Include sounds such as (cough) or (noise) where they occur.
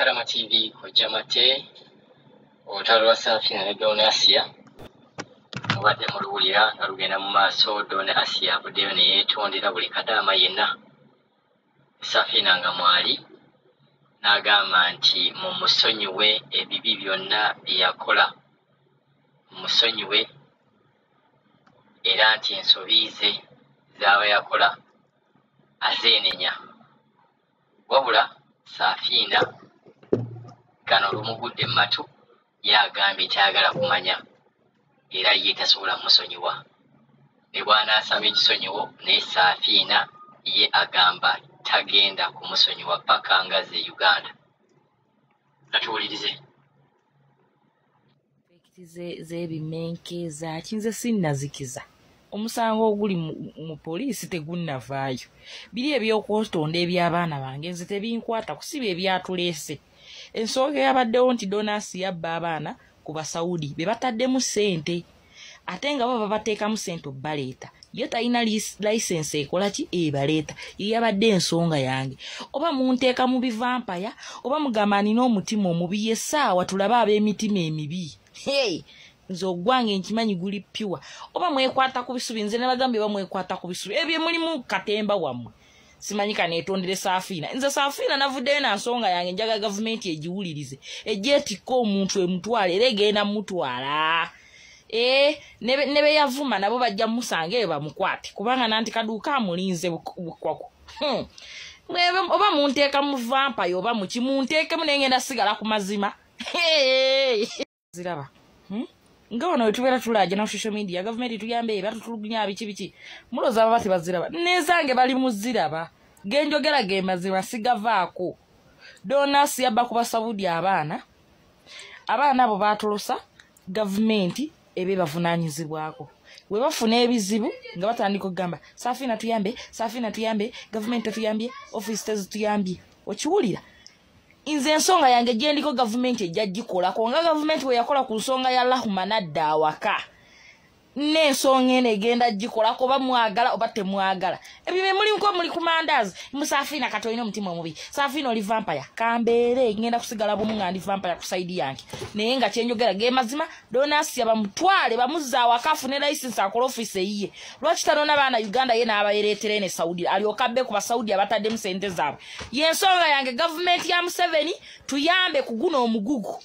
Karama TV kojja mate olutalo lwa Safina ne Donna Asia. Mubadde muluwulira nga lugenda mu maaso Donna Asia avuddeyo ne yeetondera buli kadaama yenna. Safina nga mwali n'agamba nti mumusonyiwe ebibi byonna bye yakola mumusonyiwe era nti ensobi ze z'aba yakola azeenenya wabula Safina gano olumugudde mu matu ye agambye tayagala kumanya era ye tasobola kumusonyiwa ne bw'anaasaba ekisonyiwo naye Safina ye agamba tagenda kumusonyiwa paka ngazze e Uganda. Katuwulirize z'ebimenke zaki nze sinnazikiza. Omusango oguli mu poliisi tegunnavaayo. Biri ebyokwetonda eby'abaana bange nze tebinkwata kusiba ebyatuleese ensonga eyabaddewo nti donasi yabba abaana ku basawudi be bataddemu ssente ate nga baba bateekamu ssente obbaleeta. Ye talina layisensi ekola ki? Ebaleeta. Yeyabadde ensonga yange. Oba munteeka mu bivampaya oba mugamba nina omutima omubi yessaawa tulabe ab'emitima emibi. Hey! nze ogwange nkimanyi guli pyuwa oba mwekwata ku bisubi nze nabagambye oba mwekwata ku bisubi. Ebyo mulimu katemba wammwe simanyi kaneetondere saafiina nze saafiina navuddeyo na nsonga yange njaga gavumenti egiwulirize ejja etikka omuntu emutwala era egenda mutwala ee be- ne beyavuma nabo bajja mumusanga eyo bamukwate kubanga nanti kaduuka amulinze buk- bukwaku Hmm. Oba munteeka mu vampayo oba muki munteekemu naye ngenda sigala ku mazima. (laughs) Ziraba. Hmm? Nga wano wetubeera tulaaja na social media gavumenti tuyambe eba tutulugunya biki biki. Mulooza baba tebaziraba nezange bali muziraba genjogera ge mazima sigavaako. Donasi yabba ku basabudi abaana. Abaana abo batolosa gavumenti ebe bavunanyizibwako we bafuna ebizibu nga batandika okugamba safiina tuyambe safiina tuyambe gavumenti tetuyambye offisi tezituyambye okiwulira nze ensonga yange gyendiko gavumenti ejja gikolako nga gavumenti bwe yakola ku nsonga ya lahuma nadda awaka n'ensonga eno egenda gikolako oba mwagala oba temwagala. Ebyo bye mulinko muli ku mandaazi musafiina kati olina omutima omubi. Safiina oli vampaya kambeere ngenda kusigala bumu nga ndi vampaya ku saidi yange. Naye nga kyenjogera ge mazima donasiya bamutwale bamuzza awaka afune layisinsi akole ofiisi eyiye. Lwaki tanona baana uganda ye n'abayereetera ene saudi? Alyoka abbe ku basaudi abataddemu sente zaabwe. Yensonga yange gavumenti ya museveni tuyambe ku guno omugugu